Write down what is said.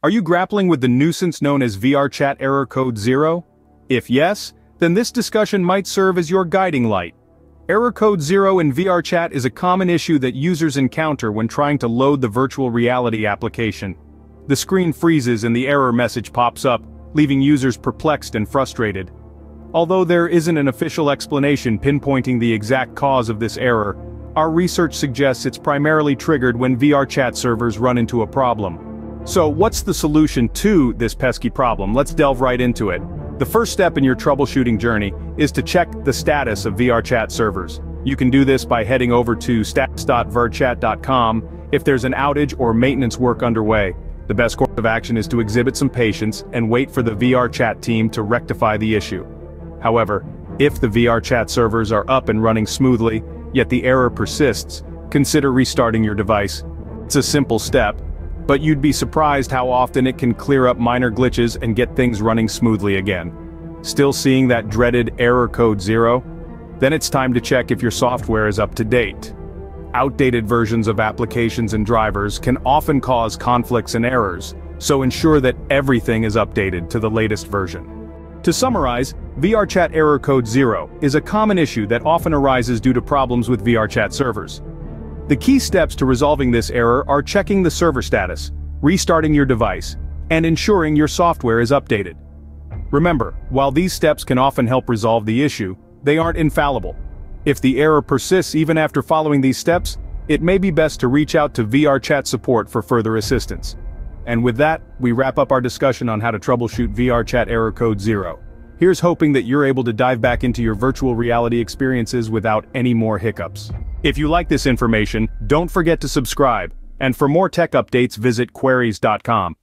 Are you grappling with the nuisance known as VRChat error code 0? If yes, then this discussion might serve as your guiding light. Error code 0 in VRChat is a common issue that users encounter when trying to load the virtual reality application. The screen freezes and the error message pops up, leaving users perplexed and frustrated. Although there isn't an official explanation pinpointing the exact cause of this error, our research suggests it's primarily triggered when VRChat servers run into a problem. So what's the solution to this pesky problem? Let's delve right into it. The first step in your troubleshooting journey is to check the status of VRChat servers. You can do this by heading over to status.vrchat.com if there's an outage or maintenance work underway. The best course of action is to exhibit some patience and wait for the VRChat team to rectify the issue. However, if the VRChat servers are up and running smoothly, yet the error persists, consider restarting your device. It's a simple step, but you'd be surprised how often it can clear up minor glitches and get things running smoothly again. Still seeing that dreaded error code 0? Then it's time to check if your software is up to date. Outdated versions of applications and drivers can often cause conflicts and errors, so ensure that everything is updated to the latest version. To summarize, VRChat error code 0 is a common issue that often arises due to problems with VRChat servers. The key steps to resolving this error are checking the server status, restarting your device, and ensuring your software is updated. Remember, while these steps can often help resolve the issue, they aren't infallible. If the error persists even after following these steps, it may be best to reach out to VRChat support for further assistance. And with that, we wrap up our discussion on how to troubleshoot VRChat error code 0. Here's hoping that you're able to dive back into your virtual reality experiences without any more hiccups. If you like this information, don't forget to subscribe, and for more tech updates visit quaries.com.